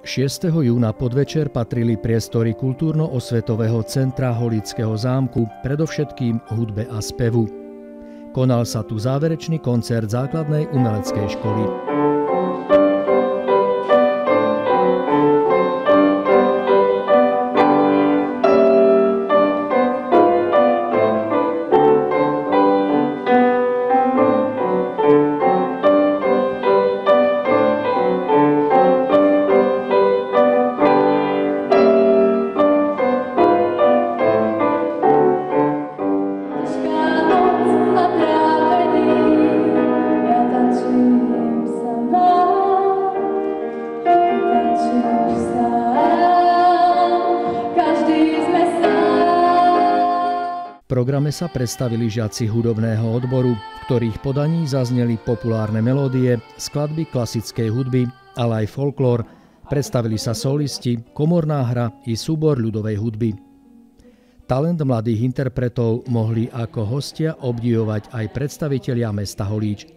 6. júna podvečer patrili priestory kultúrno-osvetového centra Holického zámku, predovšetkým hudbe a spevu. Konal sa tu záverečný koncert základnej umeleckej školy. Programe sa predstavili žiaci hudobného odboru, v ktorých podaní zazneli populárne melódie, skladby klasickej hudby, ale aj folklór, predstavili sa solisti, komorná hra i súbor ľudovej hudby. Talent mladých interpretov mohli ako hostia obdivovať aj predstavitelia mesta Holíč.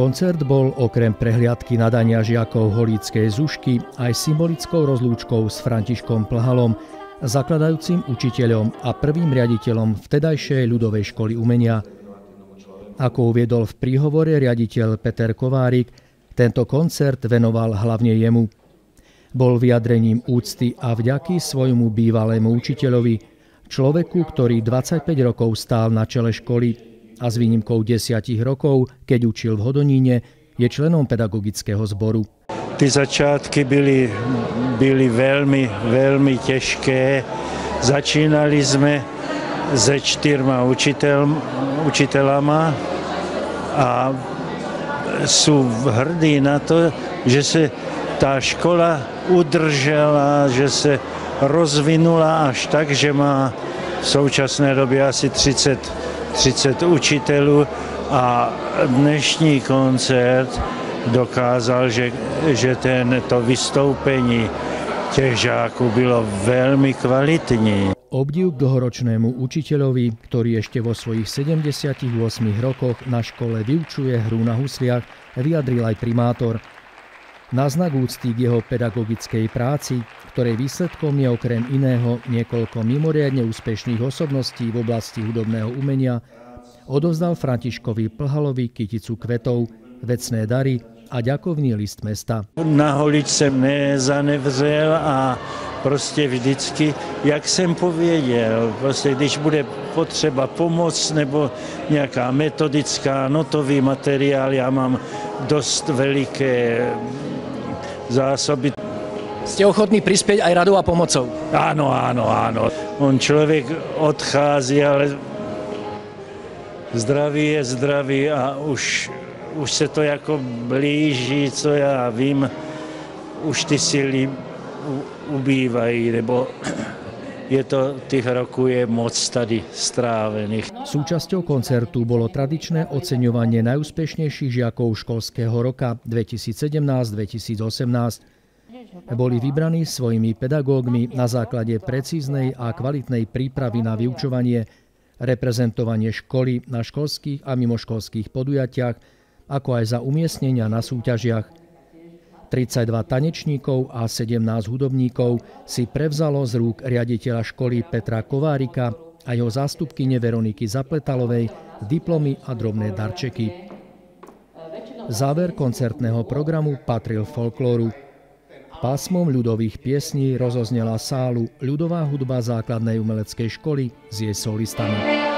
Koncert bol okrem prehliadky nadania žiakov Holíckej zušky aj symbolickou rozlúčkou s Františkom Plhalom, zakladajúcim učiteľom a prvým riaditeľom vtedajšej ľudovej školy umenia. Ako uviedol v príhovore riaditeľ Peter Kovárik, tento koncert venoval hlavne jemu. Bol vyjadrením úcty a vďaky svojmu bývalému učiteľovi, človeku, ktorý 25 rokov stál na čele školy a s výnimkou desiatich rokov, keď učil v Hodoníne, je členom pedagogického zboru. Ty začátky byly, byly veľmi, veľmi těžké. Začínali sme se čtyřma učitel, učitelama a sú hrdí na to, že se tá škola udržela, že se rozvinula až tak, že má v současné době asi 30 30 učitelů a dnešní koncert dokázal, že, že to vystoupení těch žáků bylo velmi kvalitní. Obdiv k dlhoročnému učiteľovi, ktorý ešte vo svojich 78 rokoch na škole vyučuje hru na husliach, vyjadril aj primátor. Na znak úcty k jeho pedagogickej práci, ktorej výsledkom je okrem iného niekoľko mimoriadne úspešných osobností v oblasti hudobného umenia, odovzdal Františkovi Plhalovi kyticu kvetov, vecné dary a ďakovný list mesta. Na holič jsem nezanevřel a prostě vždycky, jak jsem pověděl, prostě když bude potřeba pomoc nebo nějaká metodická, notový materiál, já mám dost veliké zásoby. Ste ochotní prispieť aj radou a pomocou? Áno, áno, áno. On človek odchází, ale zdraví je zdraví a už, už se to jako blíží, co já vím, už ty síly ubývají, nebo je to, tých rokov je moc tady strávených. Súčasťou koncertu bolo tradičné oceňovanie najúspešnejších žiakov školského roka 2017-2018. Boli vybraní svojimi pedagógmi na základe precíznej a kvalitnej prípravy na vyučovanie reprezentovanie školy na školských a mimoškolských podujatiach, ako aj za umiestnenia na súťažiach. 32 tanečníkov a 17 hudobníkov si prevzalo z rúk riaditeľa školy Petra Kovárika a jeho zástupkyne Veroniky Zapletalovej diplomy a drobné darčeky. Záver koncertného programu patril folklóru. Pásmom ľudových piesní rozoznela sálu ľudová hudba základnej umeleckej školy s jej solistami.